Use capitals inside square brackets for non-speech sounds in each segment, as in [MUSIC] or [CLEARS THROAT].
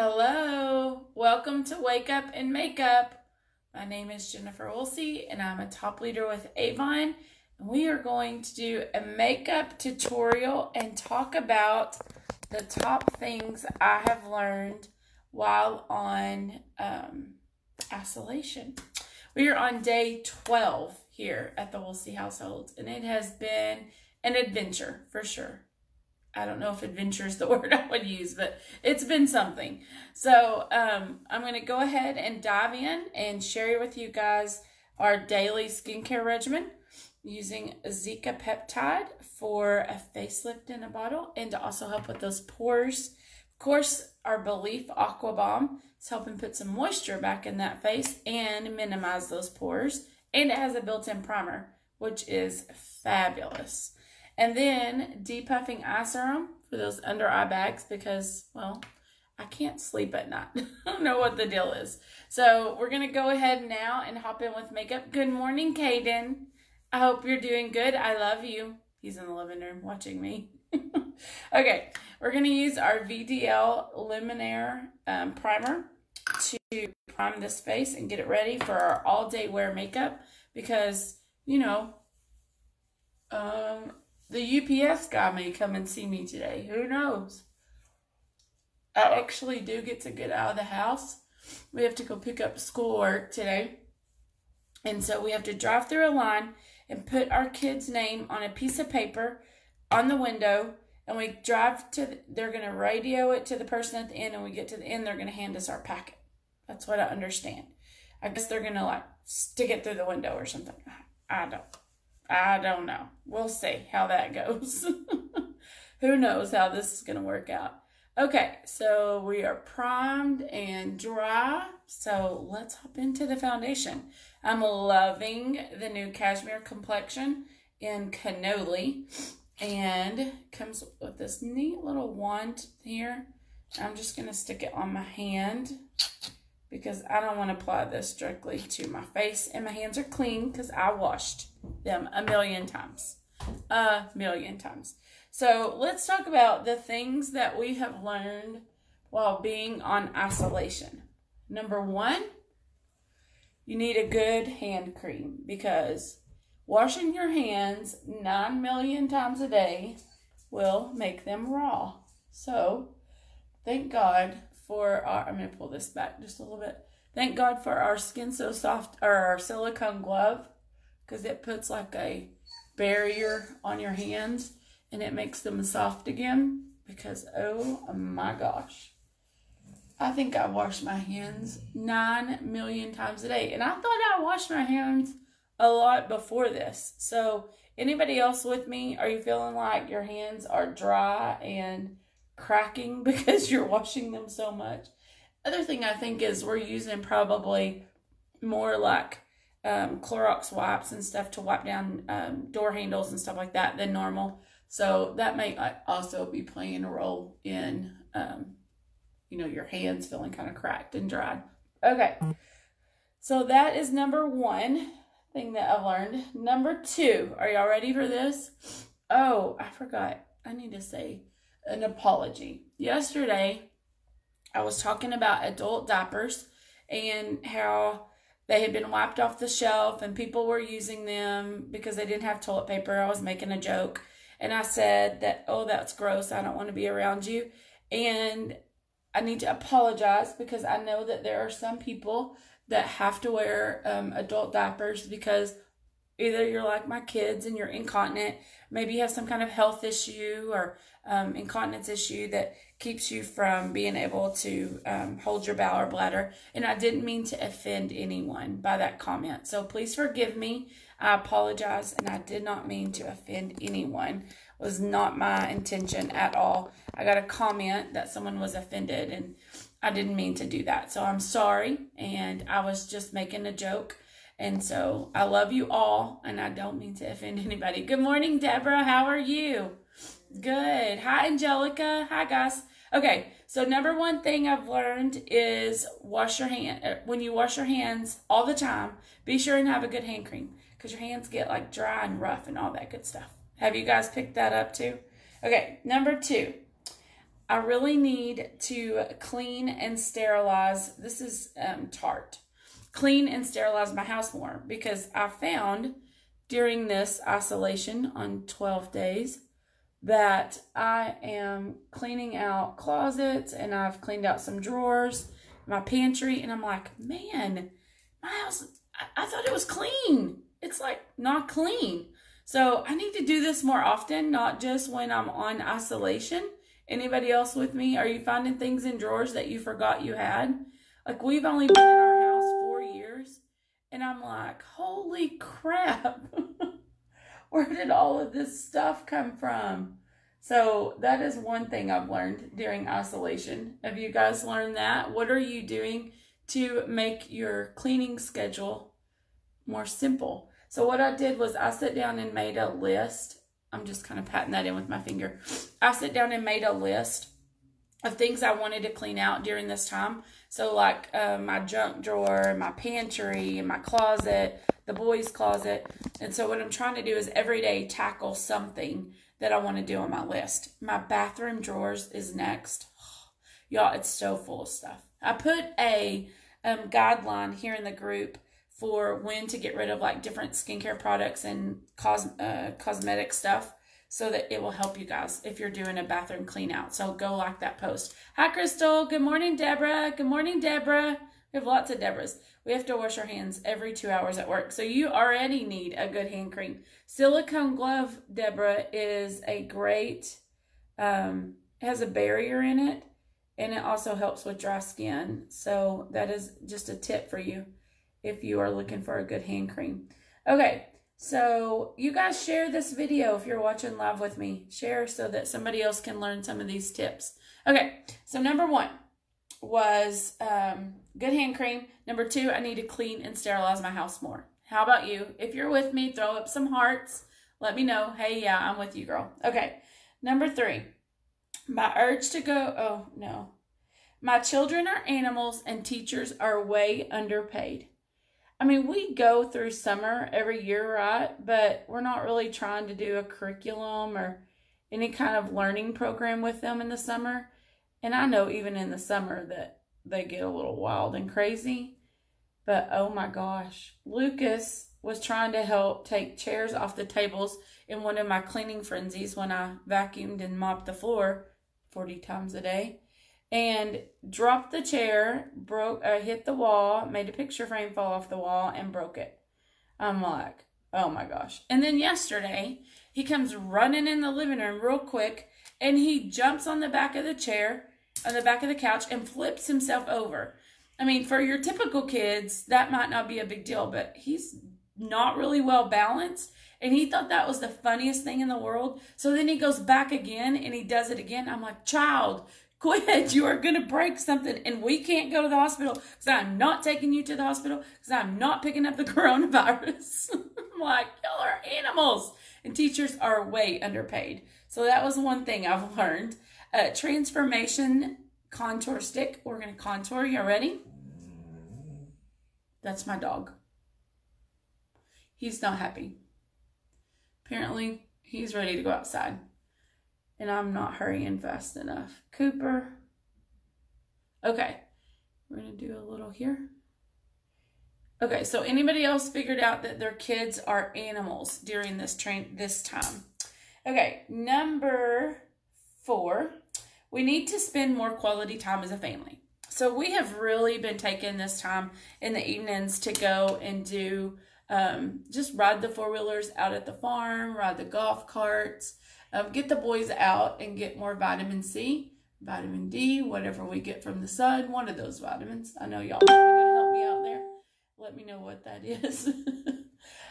Hello, welcome to Wake Up and Makeup. My name is Jennifer Wolsey and I'm a top leader with Avon. And we are going to do a makeup tutorial and talk about the top things I have learned while on um, isolation. We are on day 12 here at the Wolsey household and it has been an adventure for sure. I don't know if adventure is the [LAUGHS] word I would use, but it's been something. So um, I'm going to go ahead and dive in and share with you guys our daily skincare regimen using Zika peptide for a facelift in a bottle and to also help with those pores. Of course, our belif Aqua Bomb is helping put some moisture back in that face and minimize those pores. And it has a built-in primer, which is fabulous. And then depuffing eye serum for those under eye bags because, well, I can't sleep at night. [LAUGHS] I don't know what the deal is. So we're going to go ahead now and hop in with makeup. Good morning, Caden. I hope you're doing good. I love you. He's in the living room watching me. [LAUGHS] okay, we're going to use our VDL Lumilayer um, primer to prime this face and get it ready for our all-day wear makeup because, you know, um, the UPS guy may come and see me today. Who knows? I actually do get to get out of the house. We have to go pick up schoolwork today. And so we have to drive through a line and put our kid's name on a piece of paper on the window. And we drive to, the, they're going to radio it to the person at the end. And we get to the end, they're going to hand us our packet. That's what I understand. I guess they're going to like stick it through the window or something. I don't. I don't know. We'll see how that [LAUGHS] goes. Who knows how this is going to work out. Okay, so we are primed and dry. So let's hop into the foundation. I'm loving the new Cashmere Complexion in Cannoli. And comes with this neat little wand here. I'm just going to stick it on my hand because I don't want to apply this directly to my face. And my hands are clean because I washed them a million times. A million times. So let's talk about the things that we have learned while being on isolation. Number one, you need a good hand cream because washing your hands 9 million times a day will make them raw. So thank God for our, I'm going to pull this back just a little bit. Thank God for our Skin So Soft, or our silicone glove, because it puts like a barrier on your hands and it makes them soft again. Because, oh my gosh. I think I wash my hands nine million times a day. And I thought I washed my hands a lot before this. So, anybody else with me? Are you feeling like your hands are dry and cracking [LAUGHS] because you're washing them so much. Other thing I think is we're using probably more like um, Clorox wipes and stuff to wipe down um, door handles and stuff like that than normal. So that may uh, also be playing a role in, um, you know, your hands feeling kind of cracked and dried. Okay. So that is number one thing that I've learned. Number two, are y'all ready for this? Oh, I forgot. I need to say an apology. Yesterday, I was talking about adult diapers and how they had been wiped off the shelf and people were using them because they didn't have toilet paper. I was making a joke and I said that, oh, that's gross. I don't want to be around you. And I need to apologize because I know that there are some people that have to wear um, adult diapers because either you're like my kids and you're incontinent, maybe you have some kind of health issue or um, incontinence issue that keeps you from being able to um, hold your bowel or bladder. And I didn't mean to offend anyone by that comment. So please forgive me. I apologize, and I did not mean to offend anyone. It was not my intention at all. I got a comment that someone was offended, and I didn't mean to do that. So I'm sorry, and I was just making a joke. And so I love you all, and I don't mean to offend [LAUGHS] anybody. Good morning, Deborah. How are you? Good. Hi, Angelica. Hi, guys. Okay, so number one thing I've learned is wash your hand. Uh, when you wash your hands all the time, be sure and have a good hand cream because your hands get like dry and rough and all that good stuff. Have you guys picked that up too? Okay, number two. I really need to clean and sterilize. This is um, Tarte. Clean and sterilize my house more because I found during this isolation on 12 days that I am cleaning out closets and I've cleaned out some drawers, my pantry, and I'm like, man, my house, I, I thought it was clean. It's like not clean. So I need to do this more often, not just when I'm on isolation. Anybody else with me? Are you finding things in drawers that you forgot you had? Like we've only been and I'm like, holy crap. [LAUGHS] Where did all of this stuff come from? So that is one thing I've learned during isolation. Have you guys learned that? What are you doing to make your cleaning schedule more simple? So what I did was I sat down and made a list. I'm just kind of patting that in with my finger. I sat down and made a list of things I wanted to clean out during this time. So like uh, my junk drawer, my pantry, and my closet, the boys' closet. And so what I'm trying to do is every day tackle something that I want to do on my list. My bathroom drawers is next. [SIGHS] Y'all, it's so full of stuff. I put a um, guideline here in the group for when to get rid of like different skincare products and cos- uh, cosmetic stuff so that it will help you guys if you're doing a bathroom clean out. So go like that post. Hi, Crystal. Good morning, Deborah. Good morning, Deborah. We have lots of Deborahs. We have to wash our hands every two hours at work. So you already need a good hand cream. Silicone glove, Deborah, is a great, um, has a barrier in it and it also helps with dry skin. So that is just a tip for you if you are looking for a good hand cream. Okay, so you guys share this video if you're watching live with me. Share so that somebody else can learn some of these tips. Okay, so number one was um, good hand cream. Number two, I need to clean and sterilize my house more. How about you? If you're with me, throw up some hearts. Let me know. Hey, yeah, I'm with you, girl. Okay, number three, my urge to go, oh, no. My children are animals and teachers are way underpaid. I mean, we go through summer every year, right? But we're not really trying to do a curriculum or any kind of learning program with them in the summer. And I know even in the summer that they get a little wild and crazy. But oh my gosh, Lucas was trying to help take chairs off the tables in one of my cleaning frenzies when I vacuumed and mopped the floor 40 times a day and dropped the chair, broke, uh, hit the wall, made a picture frame fall off the wall, and broke it. I'm like, oh my gosh. And then yesterday, he comes running in the living room real quick, and he jumps on the back of the chair, on the back of the couch, and flips himself over. I mean, for your typical kids, that might not be a big deal, but he's not really well balanced. And he thought that was the funniest thing in the world. So then he goes back again and he does it again. I'm like, child, quit. You are going to break something, and we can't go to the hospital because I'm not taking you to the hospital because I'm not picking up the [LAUGHS] coronavirus. I'm like, y'all are animals, and teachers are way underpaid. So that was one thing I've learned. Uh, transformation contour stick. We're going to contour. You ready? That's my dog. He's not happy. Apparently, he's ready to go outside and I'm not hurrying fast enough. Cooper. Okay, we're gonna do a little here. Okay, so anybody else figured out that their kids are animals during this train this time? Okay, number four, we need to spend more quality time as a family. So we have really been taking this time in the evenings to go and do um, just ride the four wheelers out at the farm, ride the golf carts, um, get the boys out and get more vitamin C, vitamin D, whatever we get from the sun, one of those vitamins. I know y'all are going to help me out there. Let me know what that [LAUGHS] is.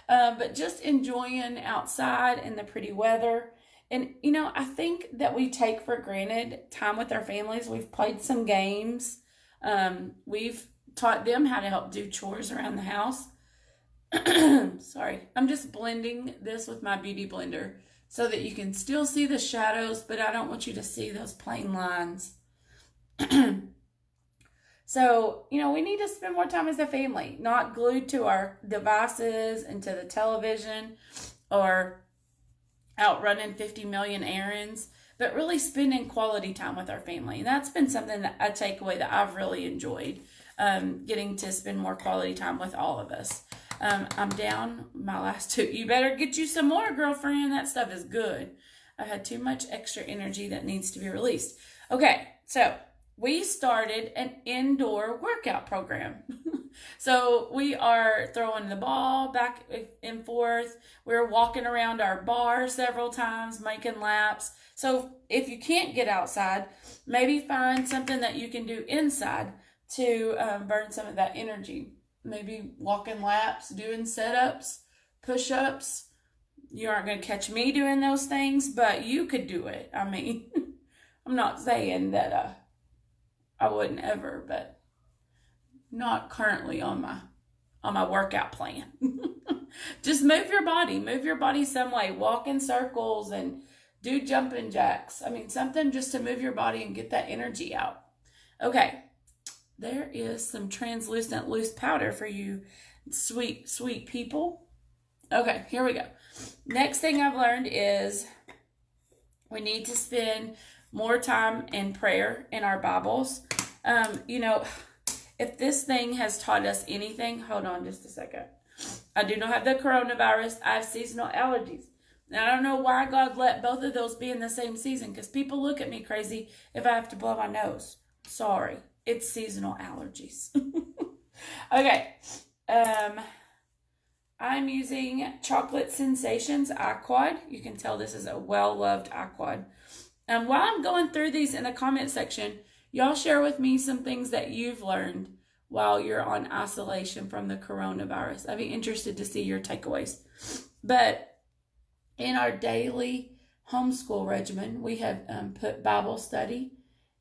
um, but just enjoying outside and the pretty weather. And, you know, I think that we take for granted time with our families. We've played some games. Um, we've taught them how to help do chores around the house. [CLEARS THROAT] Sorry, I'm just blending this with my beauty blender so that you can still see the shadows, but I don't want you to see those plain lines. [CLEARS THROAT] so, you know, we need to spend more time as a family, not glued to our devices and to the television or out running 50 million errands, but really spending quality time with our family. And that's been something that I take away that I've really enjoyed um, getting to spend more quality time with all of us. Um, I'm down my last two. You better get you some more, girlfriend. That stuff is good. I've had too much extra energy that needs to be released. Okay, so we started an indoor workout program. [LAUGHS] so we are throwing the ball back and forth. We're walking around our bar several times, making laps. So if you can't get outside, maybe find something that you can do inside to um, burn some of that energy. Maybe walking laps, doing setups, push ups. You aren't going to catch me doing those things, but you could do it. I mean, [LAUGHS] I'm not saying that uh, I wouldn't ever, but not currently on my on my workout plan. [LAUGHS] Just move your body, move your body some way, walk in circles and do jumping jacks. I mean, something just to move your body and get that energy out. Okay, there is some translucent loose powder for you sweet, sweet people. Okay, here we go. Next thing I've learned is we need to spend more time in prayer in our Bibles. Um, you know, if this thing has taught us anything, hold on just a second. I do not have the coronavirus. I have seasonal allergies. And I don't know why God let both of those be in the same season because people look at me crazy if I have to blow my nose. Sorry. It's seasonal allergies. [LAUGHS] okay. Um, I'm using Chocolate Sensations Aquad. You can tell this is a well-loved Aquad. And um, while I'm going through these in the comment section, y'all share with me some things that you've learned while you're on isolation from the coronavirus. I'd be interested to see your takeaways. But in our daily homeschool regimen, we have um, put Bible study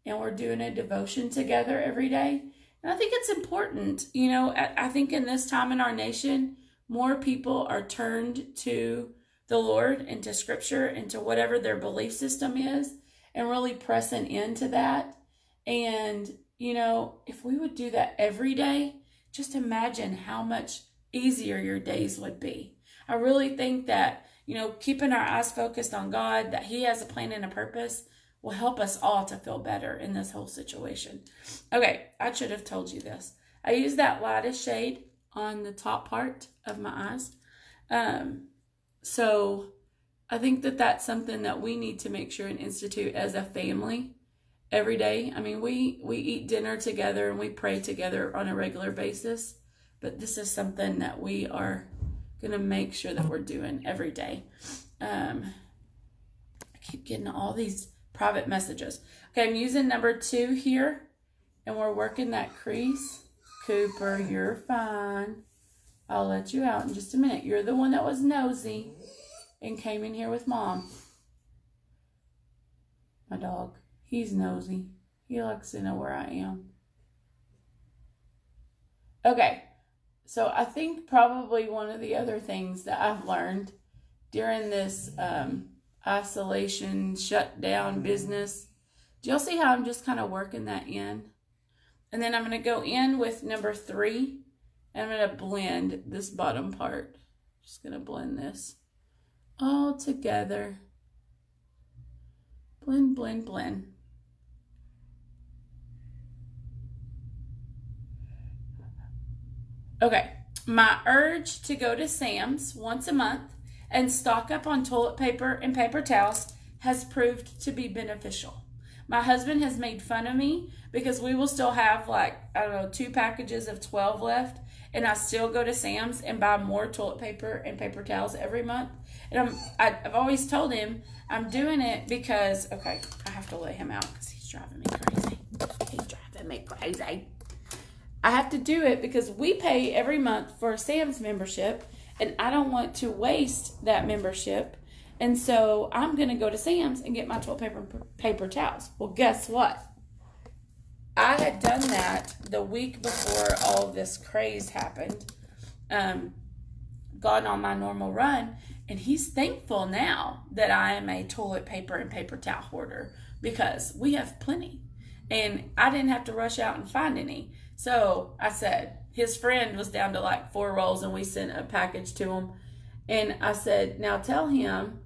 and we're doing a devotion together every day. And I think it's important. You know, I, I think in this time in our nation, more people are turned to the Lord and to scripture and to whatever their belief system is and really pressing into that. And, you know, if we would do that every day, just imagine how much easier your days would be. I really think that, you know, keeping our eyes focused on God, that He has a plan and a purpose, will help us all to feel better in this whole situation. Okay, I should have told you this. I use that lightest shade on the top part of my eyes. Um, so I think that that's something that we need to make sure and institute as a family every day. I mean, we we eat dinner together and we pray together on a regular basis, but this is something that we are going to make sure that we're doing every day. Um, I keep getting all these private messages. Okay, I'm using number two here, and we're working that crease. Cooper, you're fine. I'll let you out in just a minute. You're the one that was nosy and came in here with mom. My dog, he's nosy. He likes to know where I am. Okay, so I think probably one of the other things that I've learned during this um, isolation, shut down mm-hmm. business. Do y'all see how I'm just kind of working that in? And then I'm going to go in with number three. And I'm going to blend this bottom part. Just going to blend this all together. Blend, blend, blend. Okay, my urge to go to Sam's once a month and stock up on toilet paper and paper towels has proved to be beneficial. My husband has made fun of me because we will still have like, I don't know, two packages of 12 left. And I still go to Sam's and buy more toilet paper and paper towels every month. And I'm, I've always told him I'm doing it because, okay, I have to let him out because he's driving me crazy. He's driving me crazy. I have to do it because we pay every month for a Sam's membership and I don't want to waste that membership. And so I'm going to go to Sam's and get my toilet paper paper towels. Well, guess what? I had done that the week before all this craze happened. Um, gone on my normal run, and he's thankful now that I am a toilet paper and paper towel hoarder because we have plenty. And I didn't have to rush out and find any. So I said, his friend was down to like four rolls and we sent a package to him. And I said, now tell him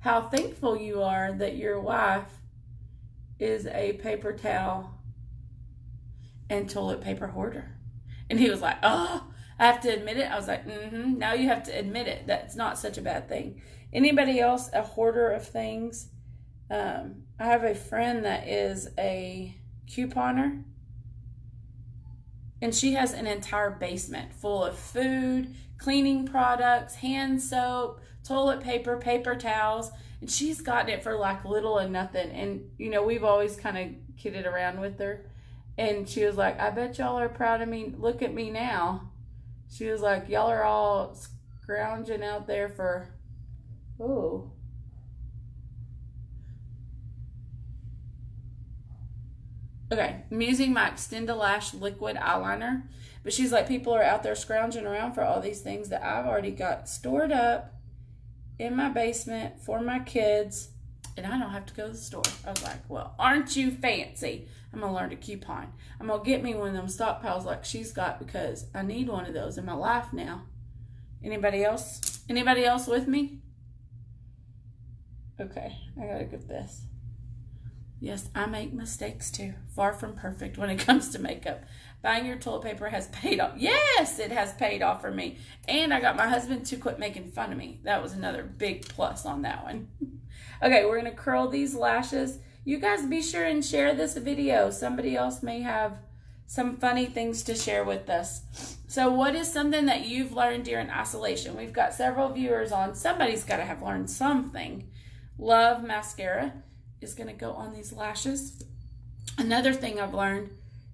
how thankful you are that your wife is a paper towel and toilet paper hoarder. And he was like, oh, I have to admit it. I was like, mm-hmm. Now you have to admit it. That's not such a bad thing. Anybody else a hoarder of things? Um, I have a friend that is a couponer, and she has an entire basement full of food, cleaning products, hand soap, toilet paper, paper towels, and she's gotten it for like little and nothing. And you know, we've always kind of kidded around with her. And she was like, I bet y'all are proud of me. Look at me now. She was like, Y'all are all scrounging out there for, oh. Okay, I'm using my Extend-A-Lash liquid eyeliner. But she's like, people are out there scrounging around for all these things that I've already got stored up in my basement for my kids. And I don't have to go to the store. I was like, well, aren't you fancy? I'm going to learn to coupon. I'm going to get me one of them stockpiles like she's got because I need one of those in my life now. Anybody else? Anybody else with me? Okay, I got to get this. Yes, I make mistakes too. Far from perfect when it [LAUGHS] comes to makeup. Buying your toilet paper has paid off. Yes, it has paid off for me. And I got my husband to quit making fun of me. That was another big plus on that one. [LAUGHS] okay, we're going to curl these lashes. You guys be sure and share this video. Somebody else may have some funny things to share with us. So what is something that you've learned during isolation? We've got several viewers on. Somebody's got to have learned something. Love mascara is going to go on these lashes. Another thing I've learned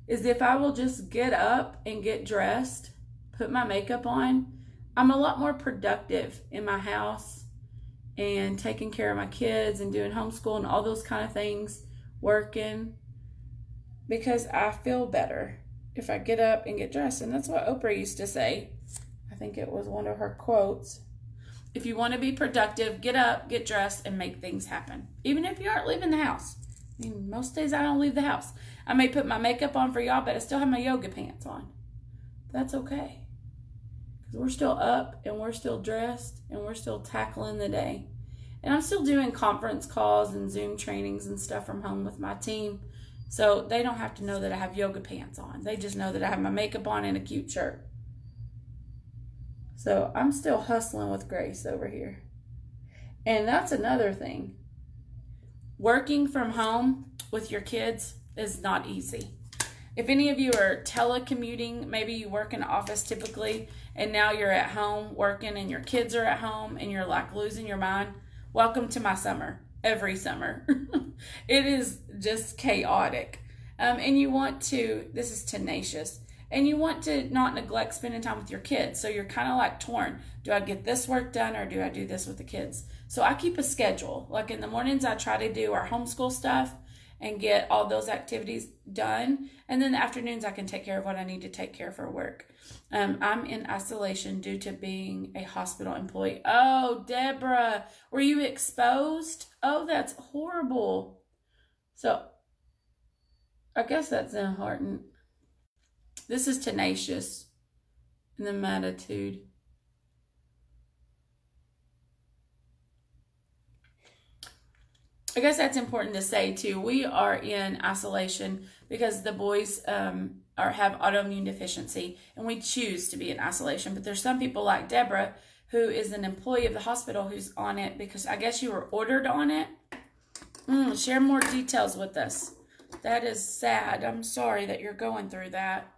is if I will just get up and get dressed, put my makeup on, I'm a lot more productive in my house and taking care of my kids and doing homeschool and all those kind of things, working because I feel better if I get up and get dressed. And that's what Oprah used to say. I think it was one of her quotes. If you want to be productive, get up, get dressed, and make things happen. Even if you aren't leaving the house. I mean, most days I don't leave the house. I may put my makeup on for y'all, but I still have my yoga pants on. That's okay. Because we're still up and we're still dressed and we're still tackling the day. And I'm still doing conference calls and Zoom trainings and stuff from home with my team. So they don't have to know that I have yoga pants on. They just know that I have my makeup on and a cute shirt. So I'm still hustling with Grace over here. And that's another thing. Working from home with your kids is not easy. If any of you are telecommuting, maybe you work in office typically, and now you're at home working and your kids are at home and you're like losing your mind, welcome to my summer. Every summer. [LAUGHS] it is just chaotic. Um, and you want to, this is tenacious and you want to not neglect spending time with your kids. So you're kind of like torn. Do I get this work done or do I do this with the kids? So I keep a schedule. Like in the mornings, I try to do our homeschool stuff and get all those activities done. And then the afternoons, I can take care of what I need to take care of for work. Um, I'm in isolation due to being a hospital employee. Oh, Deborah, were you exposed? Oh, that's horrible. So I guess that's important. This is tenacious in the Mattitude. I guess that's important to say too. We are in isolation because the boys um, are have autoimmune deficiency, and we choose to be in isolation. But there's some people like Deborah, who is an employee of the hospital, who's on it because I guess you were ordered on it. Mm, share more details with us. That is sad. I'm sorry that you're going through that.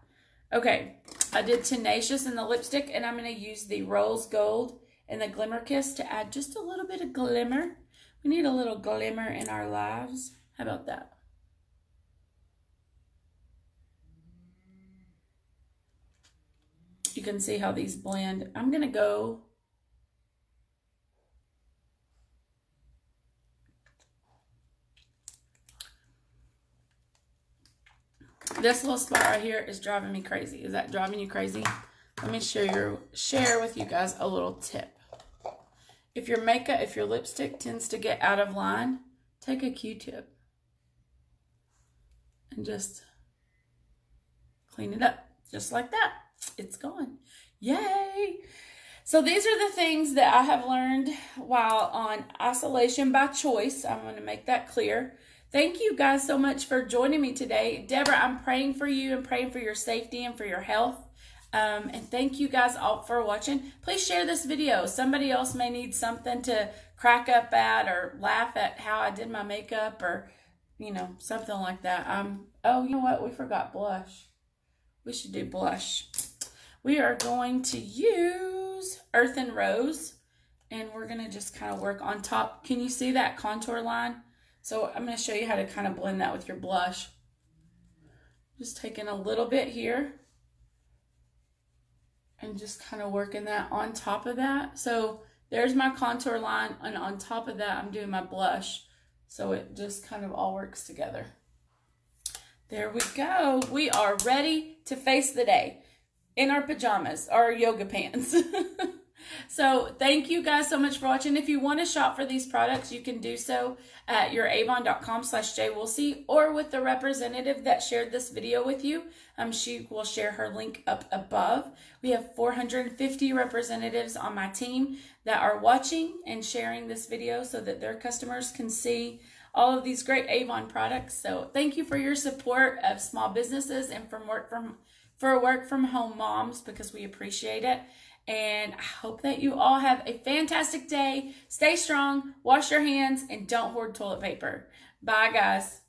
Okay, I did Tenacious in the lipstick, and I'm going to use the Rose Gold and the Glimmer Kiss to add just a little bit of glimmer. We need a little glimmer in our lives. How about that? You can see how these blend. I'm going to go This little spot right here is driving me crazy. Is that driving you crazy? Let me share your share with you guys a little tip. If your makeup, if your lipstick tends to get out of line, take a Q-tip and just clean it up. Just like that. It's gone. Yay! So these are the things that I have learned while on isolation by choice. I'm going to make that clear. Thank you guys so much for joining me today. Deborah, I'm praying for you and praying for your safety and for your health. Um, and thank you guys all for watching. Please share this video. Somebody else may need something to crack up at or laugh at how I did my makeup or, you know, something like that. Um, oh, you know what? We forgot blush. We should do blush. We are going to use Earth and Rose and we're going to just kind of work on top. Can you see that contour line? So I'm going to show you how to kind of blend that with your blush. Just taking a little bit here and just kind of working that on top of that. So there's my contour line and on top of that I'm doing my blush. So it just kind of all works together. There we go. We are ready to face the day in our pajamas, our yoga pants. [LAUGHS] So thank you guys so much for watching. If you want to shop for these products, you can do so at youravon.com slash jwolsey or with the representative that shared this video with you. Um, she will share her link up above. We have 450 representatives on my team that are watching and sharing this video so that their customers can see all of these great Avon products. So thank you for your support of small businesses and from work from for work from home moms because we appreciate it. And I hope that you all have a fantastic day. Stay strong, wash your hands, and don't hoard toilet paper. Bye, guys.